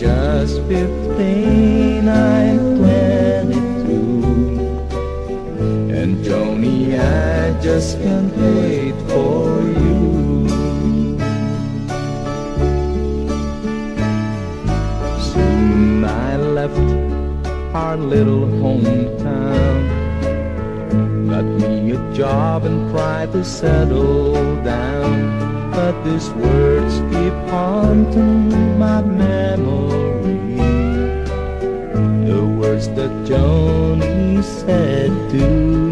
just 15, I'm twenty-two. And Joni, I just can't wait for you. Soon I left our little hometown. Got me a job and tried to settle down. But these words keep haunting my memory. words that Jones said to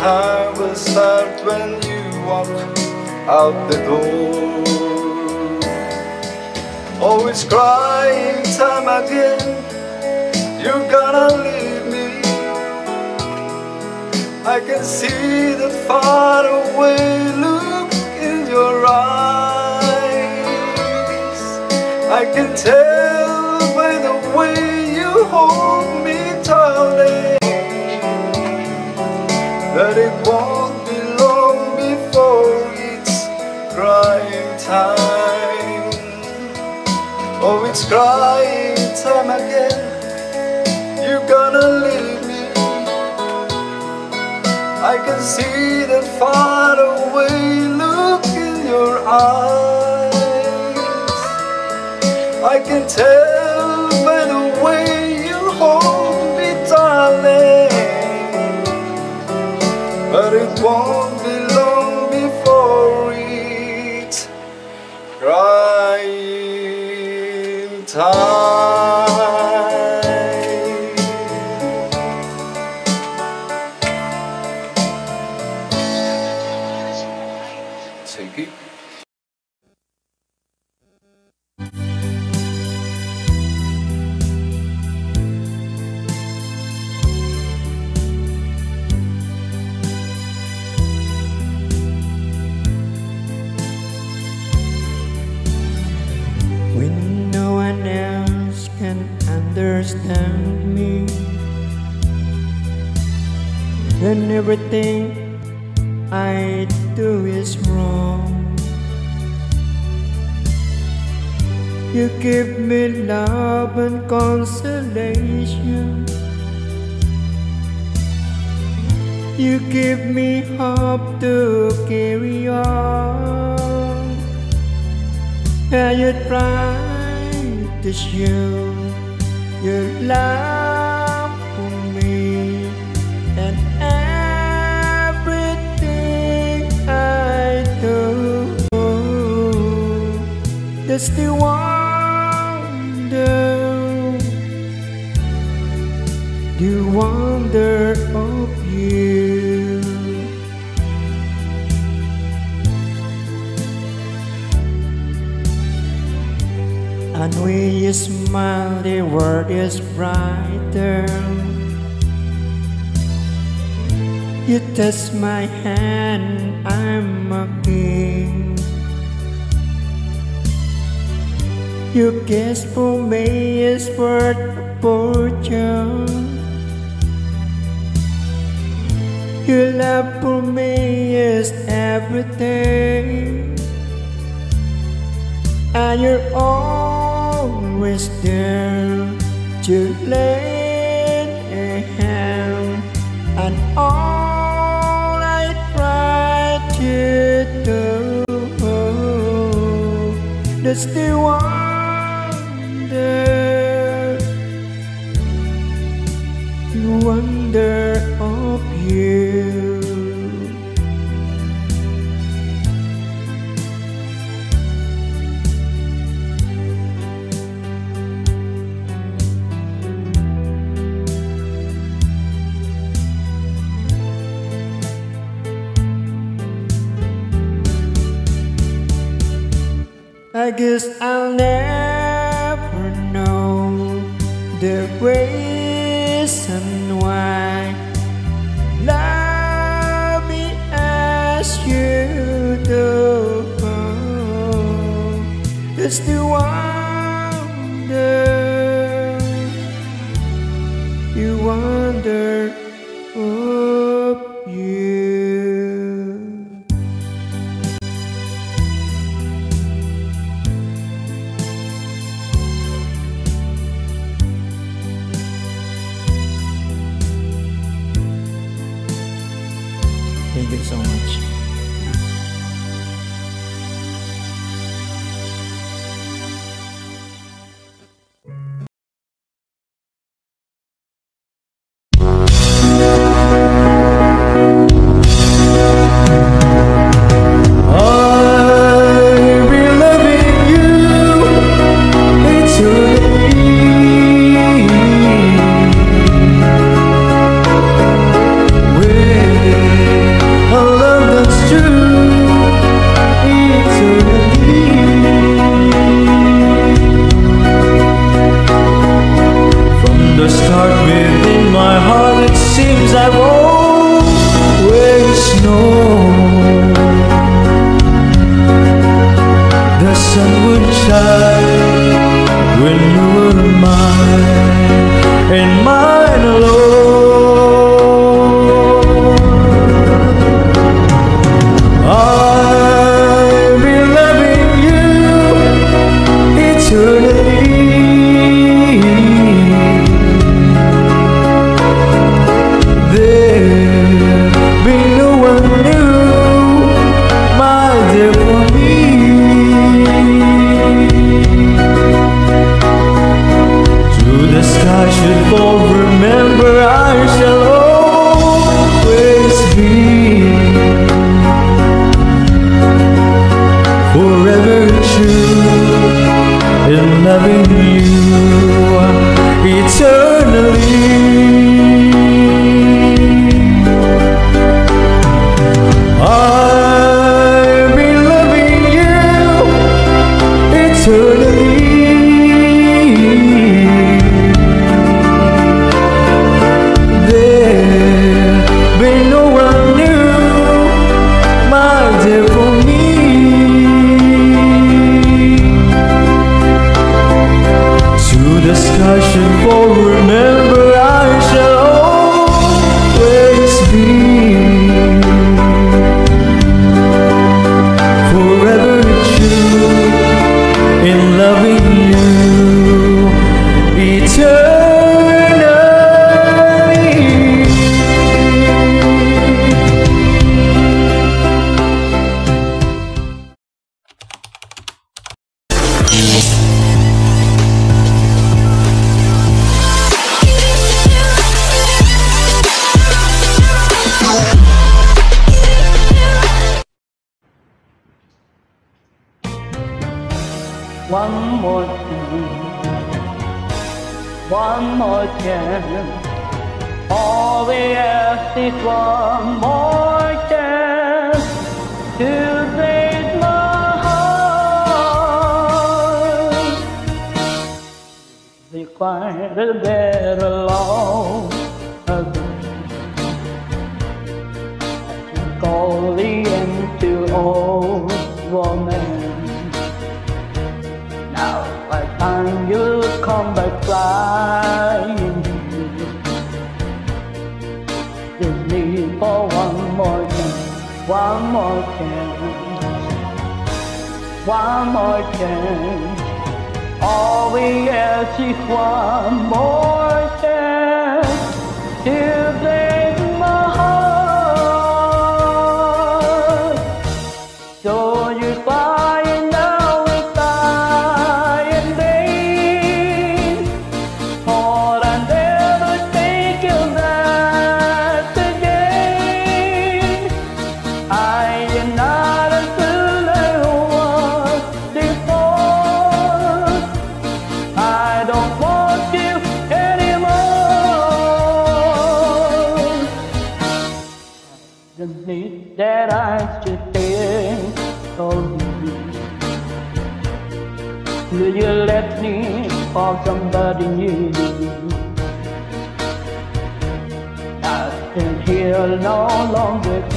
time will start when you walk out the door. Always crying time again. You're gonna leave me. I can see that far away look in your eyes. I can tell by the way you hold Oh, it's crying time again. You're gonna leave me. I can see that far away look in your eyes. I can tell everything I do is wrong, you give me love and consolation. You give me hope to carry on. And you try to show your love The wonder, the wonder of you. And when you smile, the world is brighter. You touch my hand, I'm a king. You kiss for me is worth a fortune. Your love for me is everything. And you're always there to lend a hand. And all I try to do that's the wonder, I guess I'll never know the reason why love me as you do. I can here no longer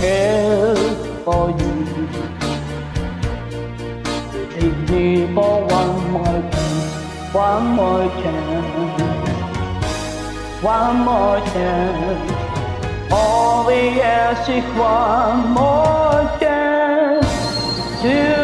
care for you. Take me for one more chance, one more chance, one more chance. All we ask is one more chance to.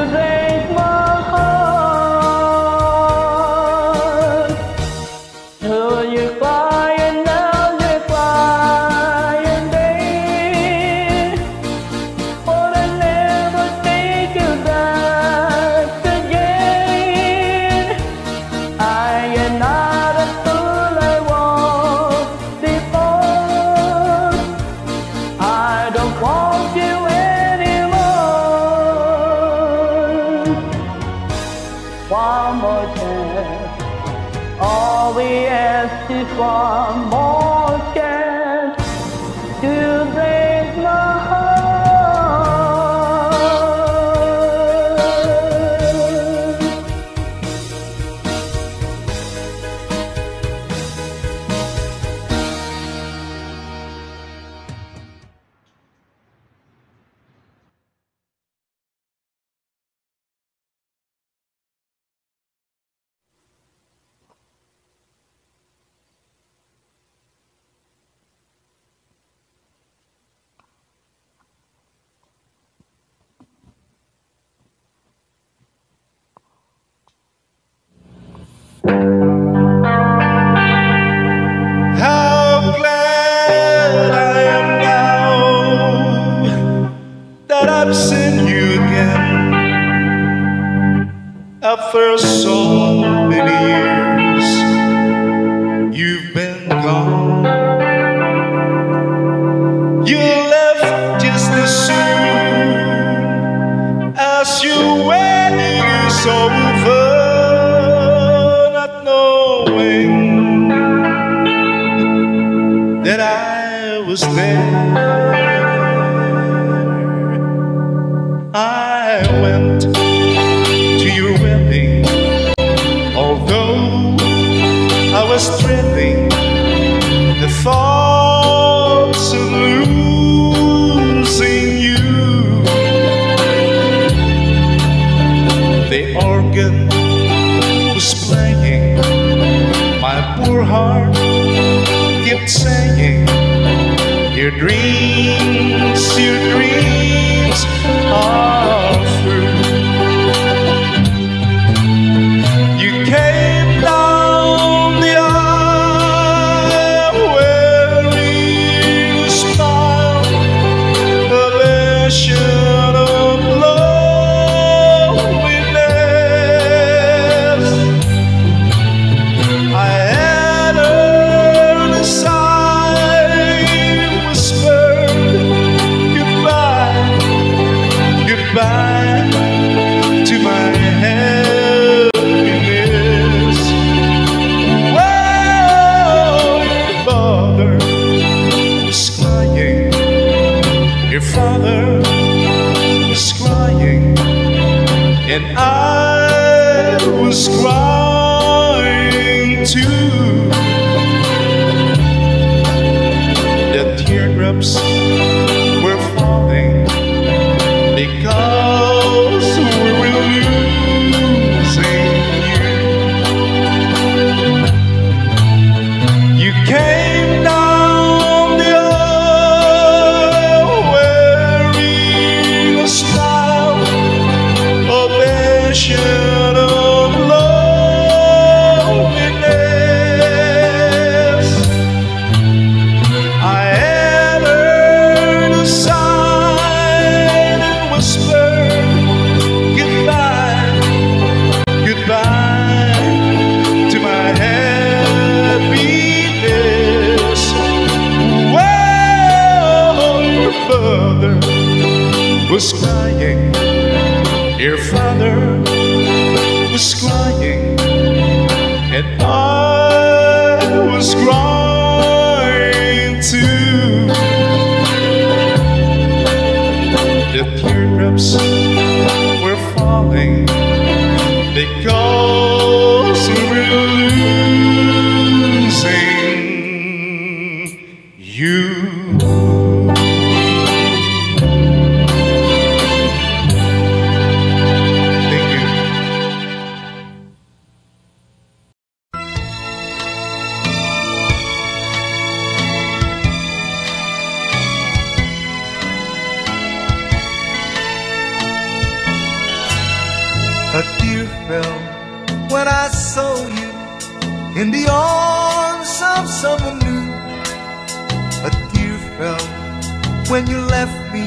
Fell when you left me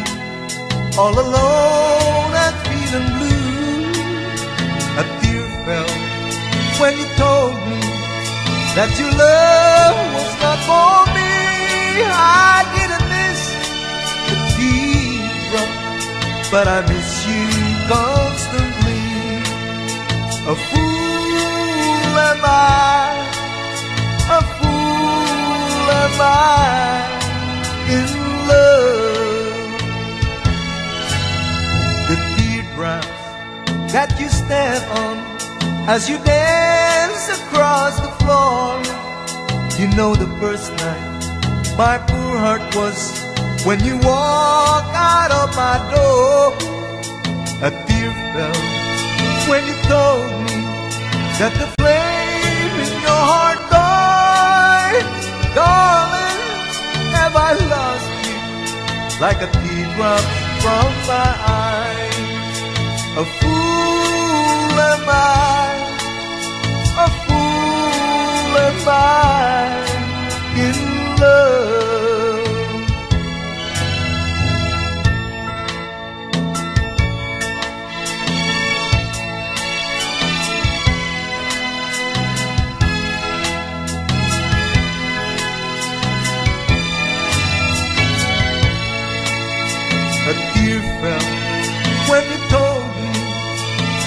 all alone and feeling blue. A tear fell when you told me that your love was not for me. I didn't miss the teardrop, but I miss you constantly. A fool am I, a fool am I in love. The teardrops that you stand on as you dance across the floor. You know the first night my poor heart was when you walk out of my door. A tear fell when you told me that the flame in your heart died. Darling, like a teardrop from my eyes? A fool am I, a fool am I in love.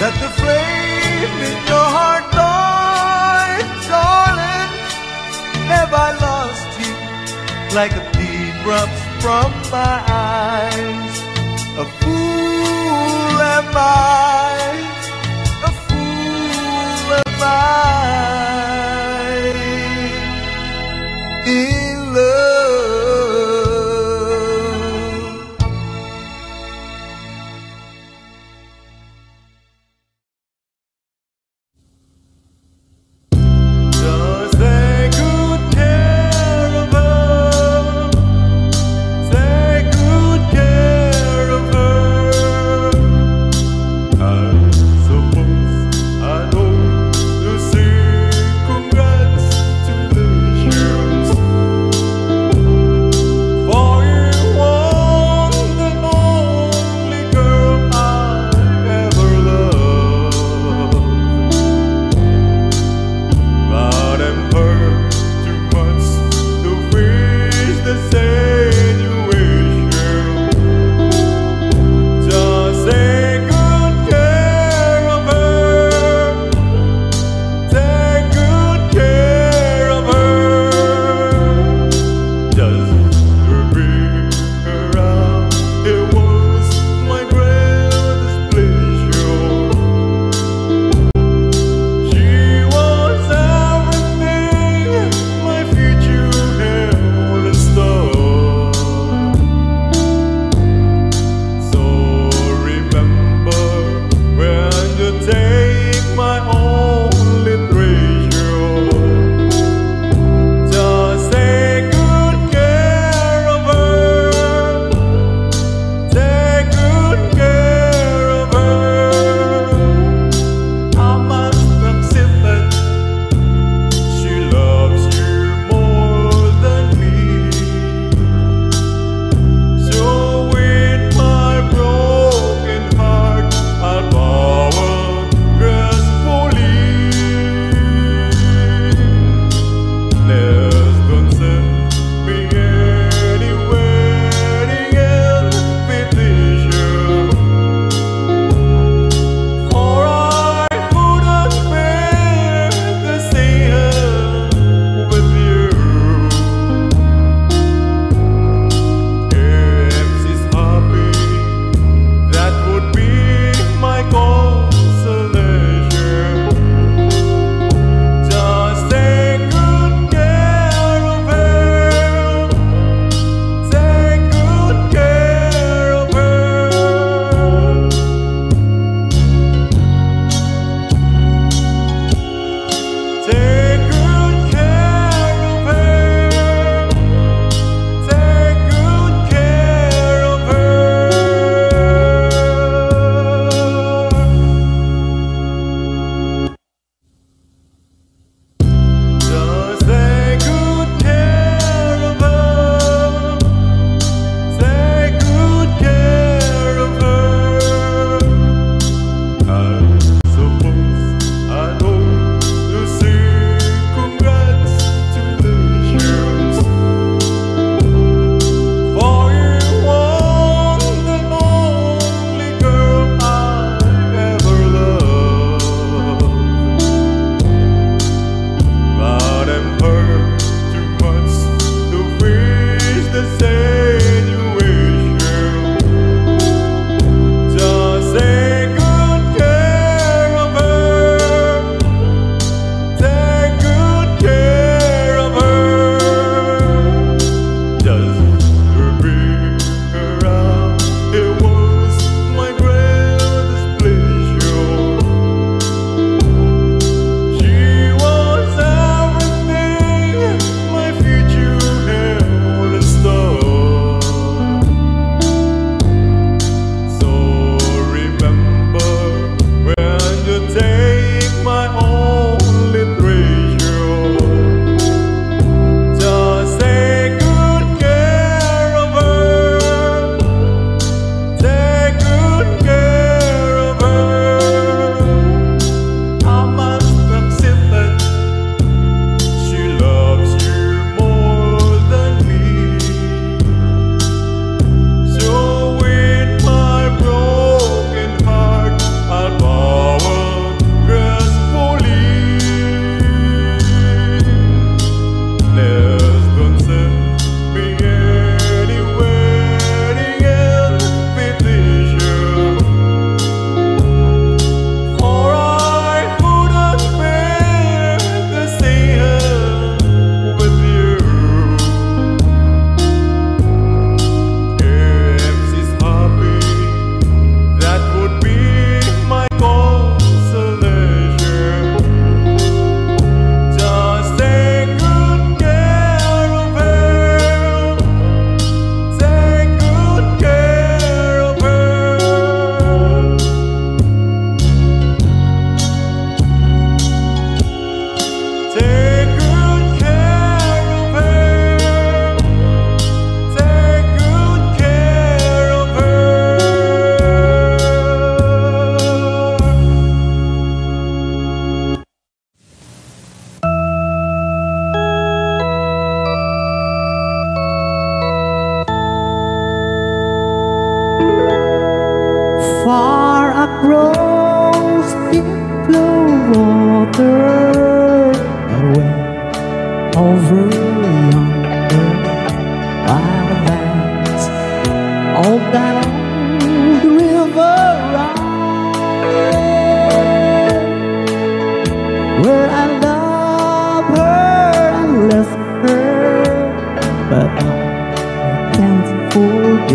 That the flame in your heart died, darling. Have I lost you like a teardrop from my eyes? A fool am I, a fool am I in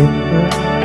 Música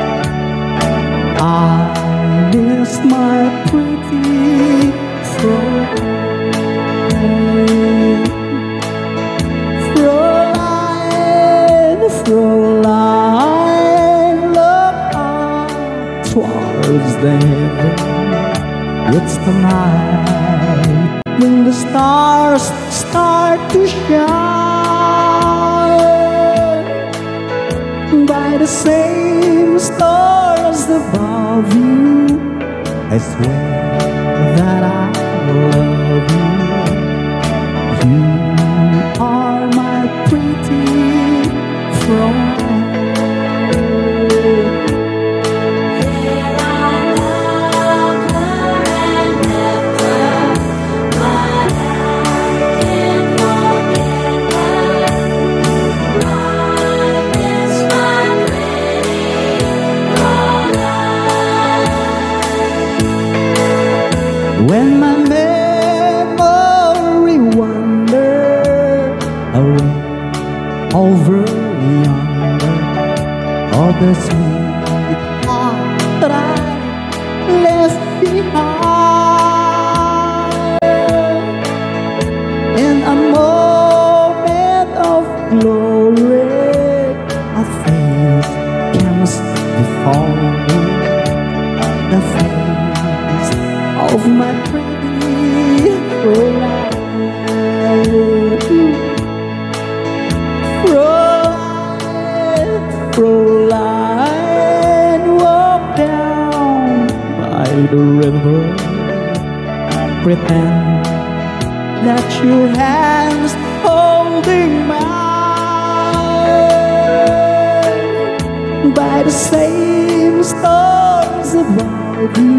open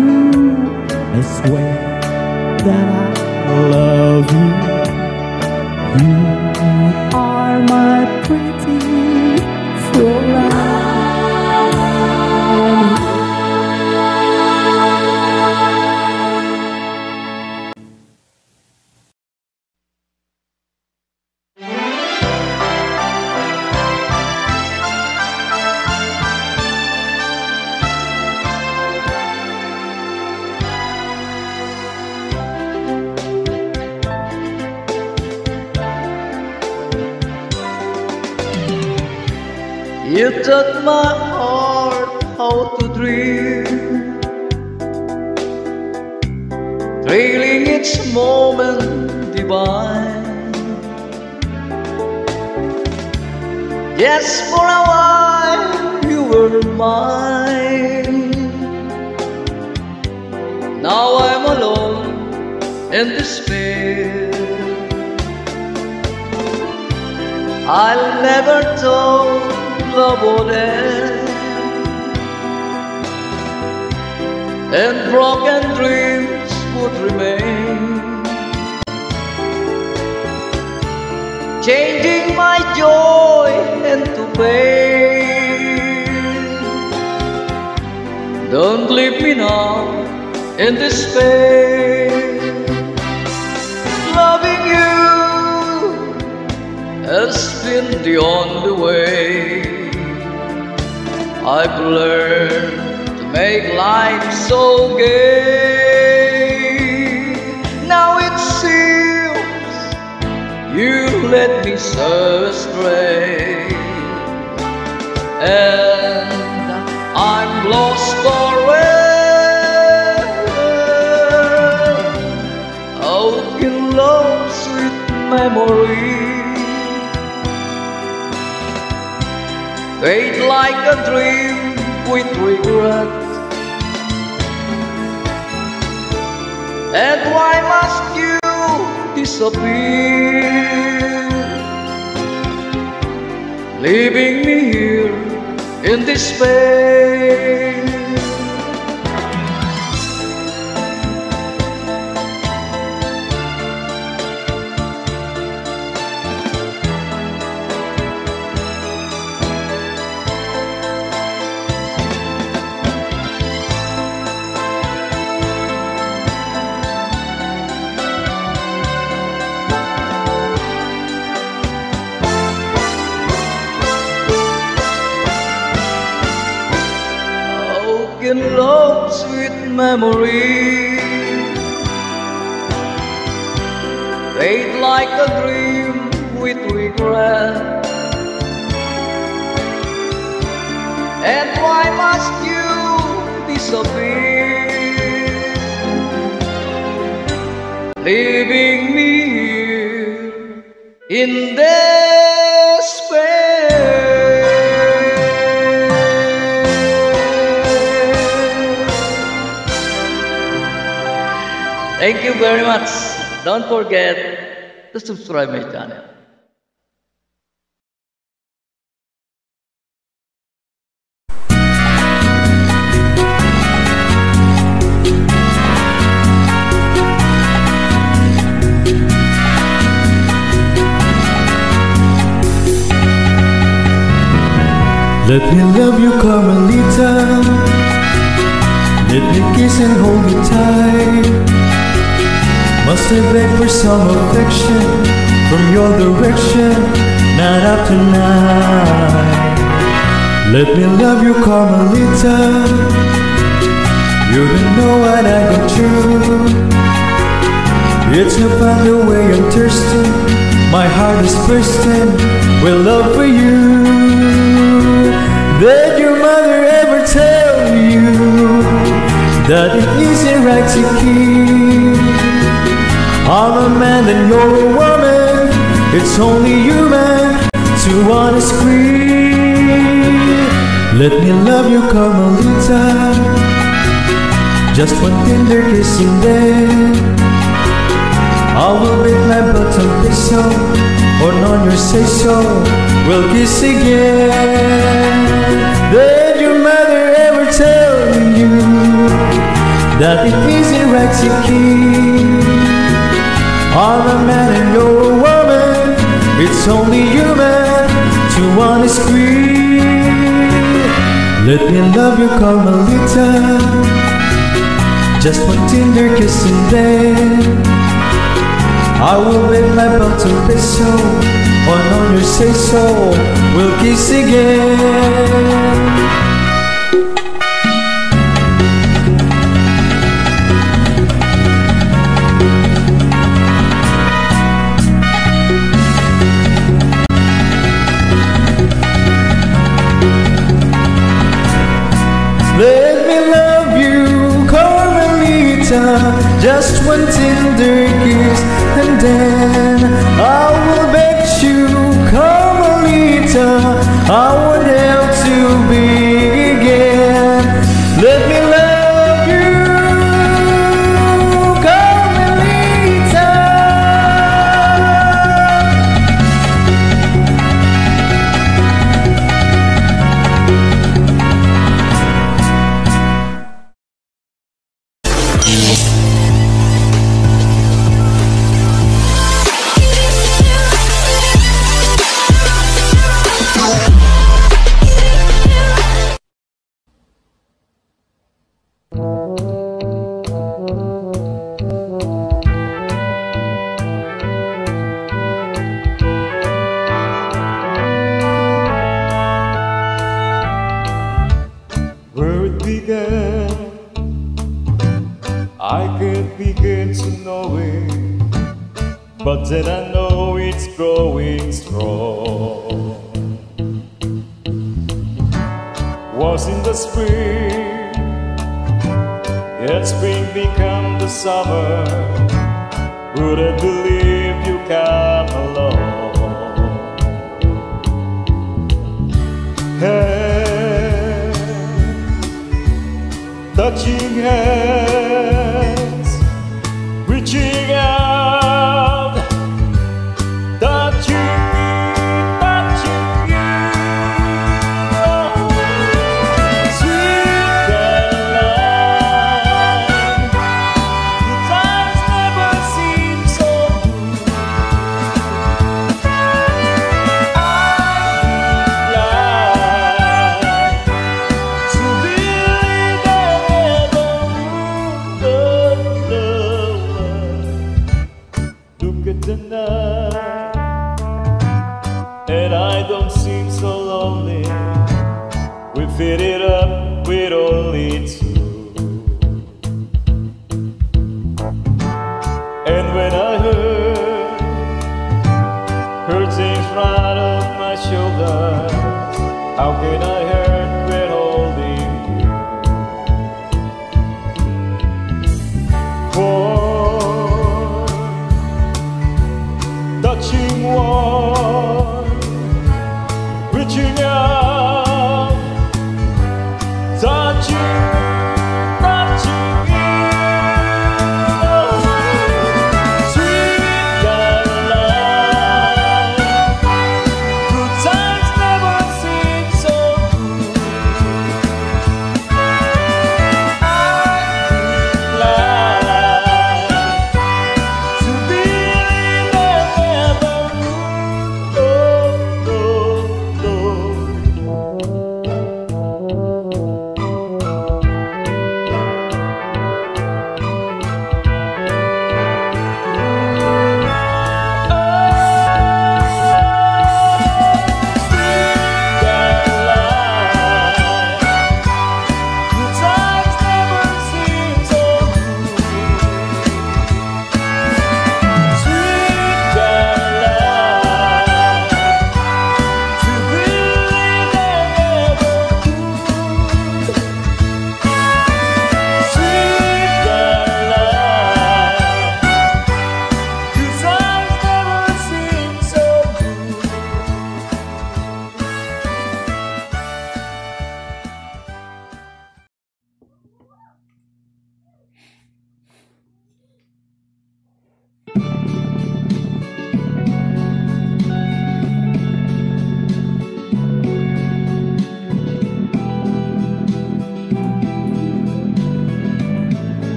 memory. Fade like a dream with regret. And why must you disappear? Leaving me here in despair. Very much. Don't forget to subscribe my channel. From your direction, night after night? Let me love you, Carmelita. You don't know what I go through. It's no fun the way I'm thirsty. My heart is bursting with love for you. Did your mother ever tell you that it isn't right to keep? I'm a man and you're a woman. It's only human to wanna scream. Let me love you, Carmelita. Just one tender kiss and then I will make my bottom so or on your say so. We'll kiss again. Did your mother ever tell you that it isn't right to keep? I'm a man and you're a woman. It's only human to wanna scream. Let me love you, Carmelita. Just one tender kiss and then I will bet my to peso on your say so We'll kiss again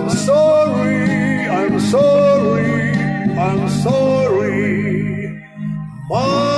I'm sorry, I'm sorry, I'm sorry, my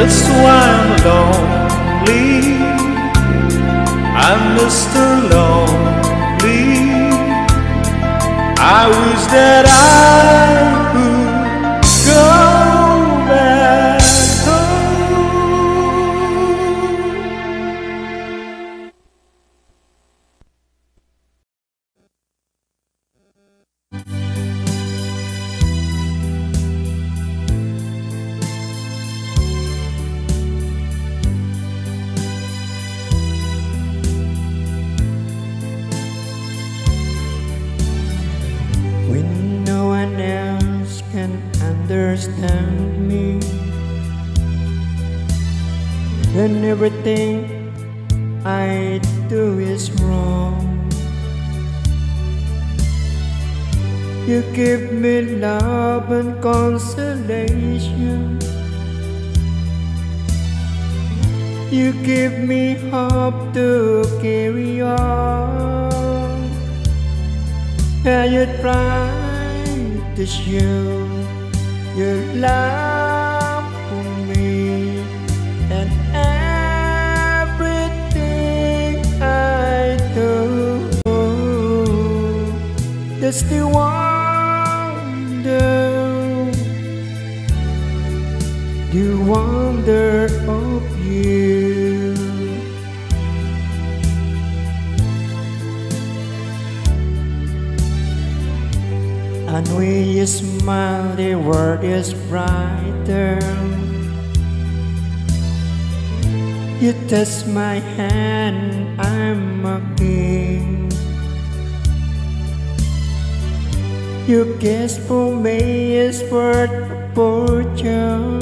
That's why I'm lonely. I'm Mr. Lonely. I wish that I Your kiss for me is worth a fortune.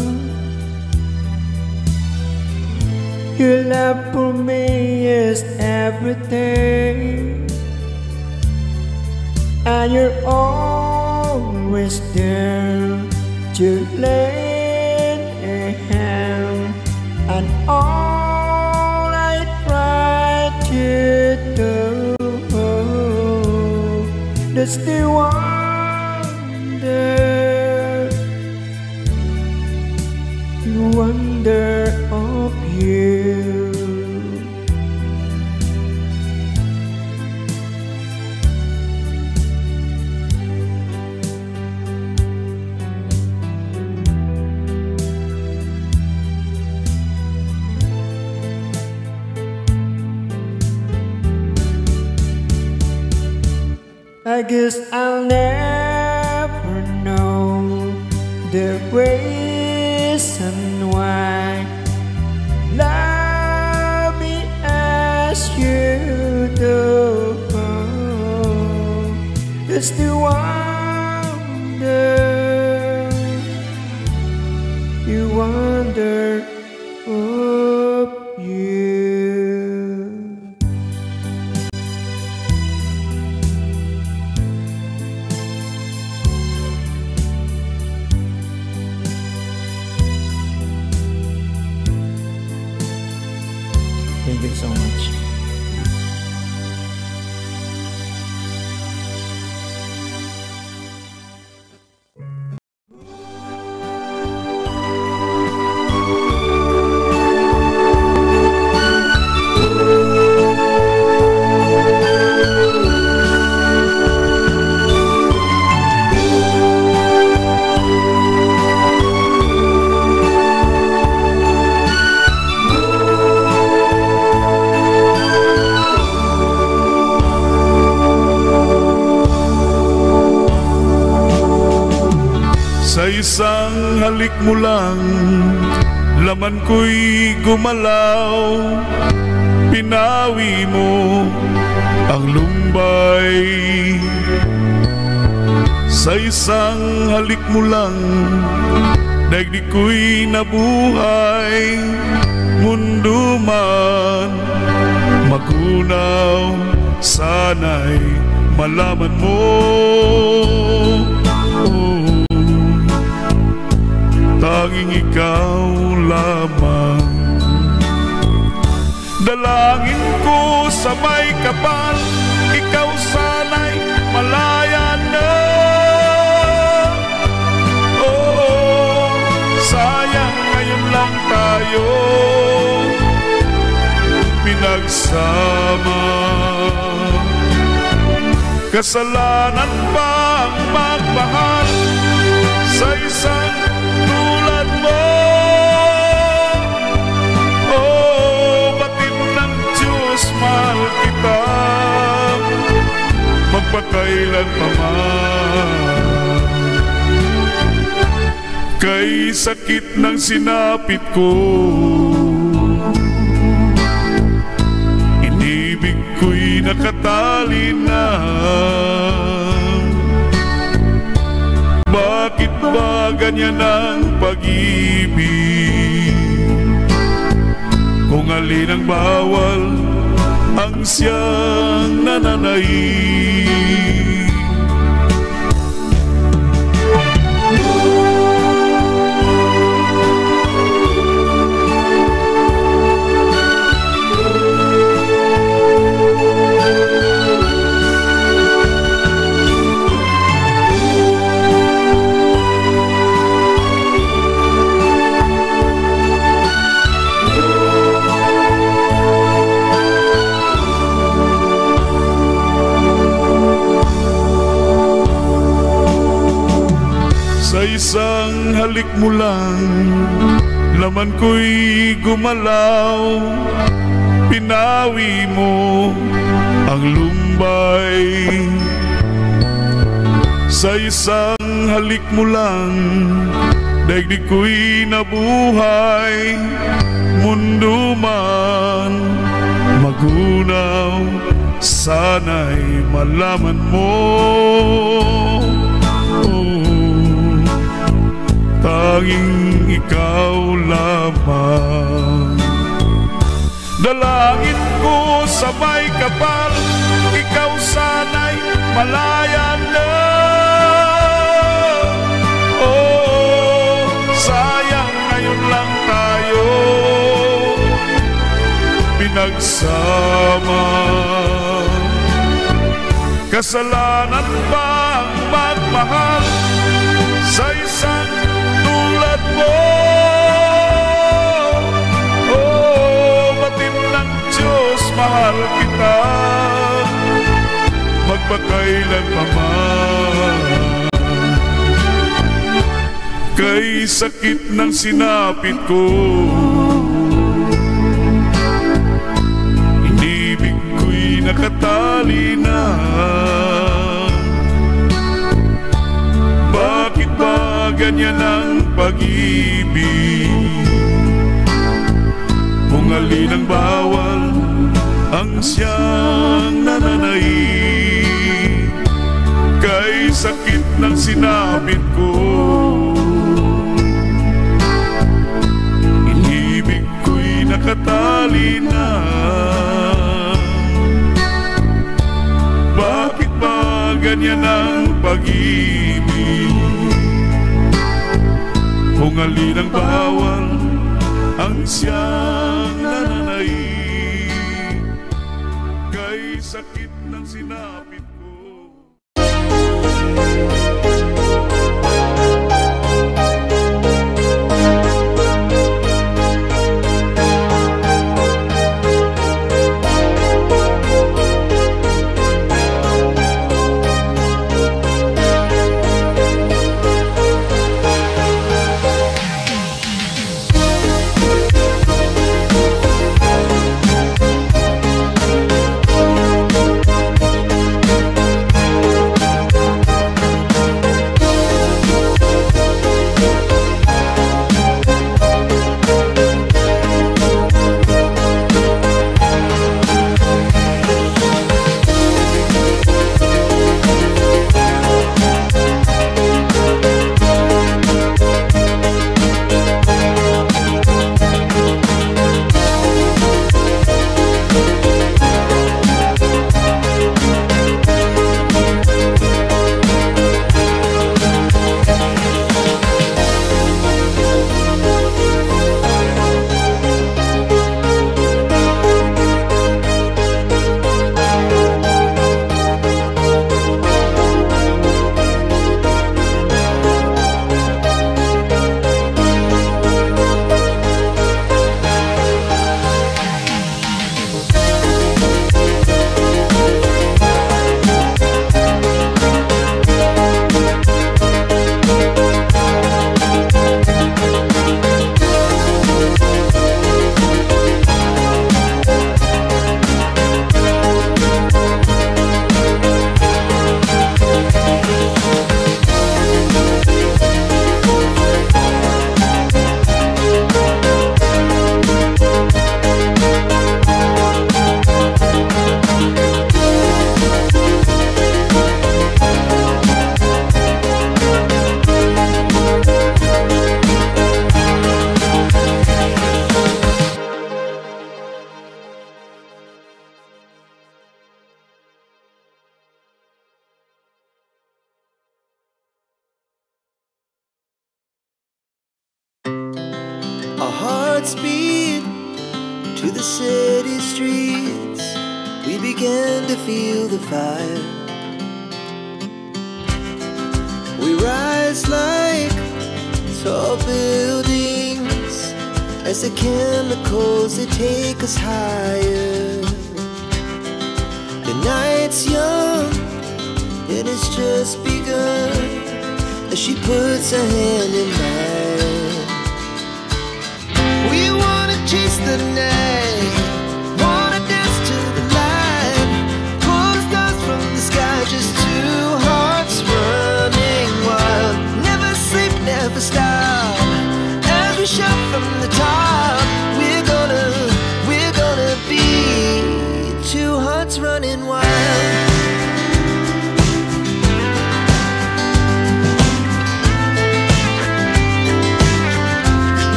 Your love for me is everything. And you're always there to lend a hand. And all I try to do that's the wonder wonder of you. I guess I'll never know the reason why do. It's the wonder, you wonder halik mo lang. Laman ko'y gumalaw. Pinawi mo ang lumbay. Sa isang halik mo lang Daigdig ko'y nabuhay. Mundo man Magunaw Sana'y malaman mo Tanging ikaw lamang. Dalangin ko sa may kapal Ikaw sana'y malaya na. Oo, sayang ngayon lang tayo. Pinagsama. Kasalanan ba ang magmahal sa isang Magpakailan pa Kay sakit ng sinapit ko. Inibig ko'y nakatali na. Bakit ba ganyan ang pag-ibig? Kung alin ang bawal Ang siyang Laman ko'y gumalaw Pinawi mo ang lumbay. Sa isang halik mo lang Daigdig ko'y nabuhay Mundo man magunaw Sana'y malaman mo Tanging ikaw lamang. Dalangin ko sa may kapal Ikaw sana'y malaya na. Oh, sayang ngayon lang tayo. Pinagsama. Kasalanan ba ang magmahal Oh, batid ng Diyos, mahal kita. Magpakailan pa man. Kay sakit ng sinapit ko. Inibig ko'y nakatali na. Bakit ba ganyan ang pag-ibig? Kung alin ang bawal ang siyang nananaig Kay sakit ng sinapit ko Inibig ko'y nakatali na Bakit ba ganyan ang pag-ibig? Kung alin ang bawal. Ang siyang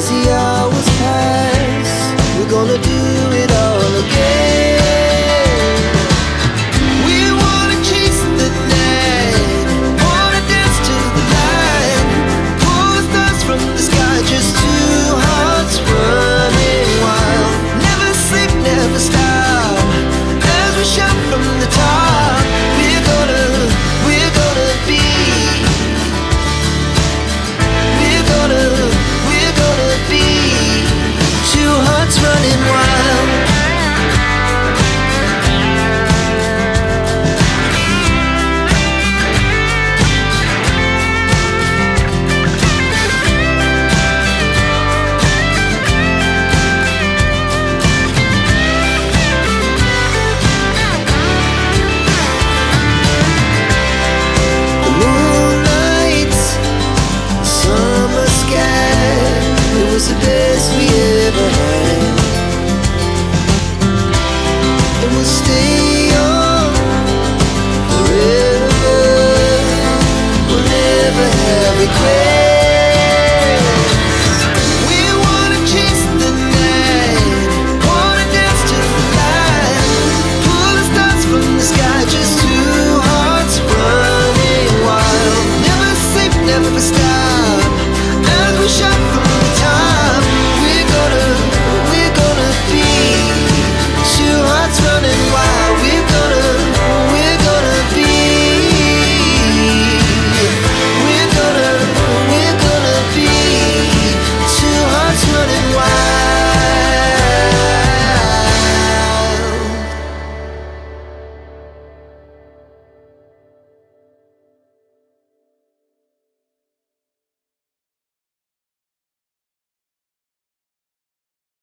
as the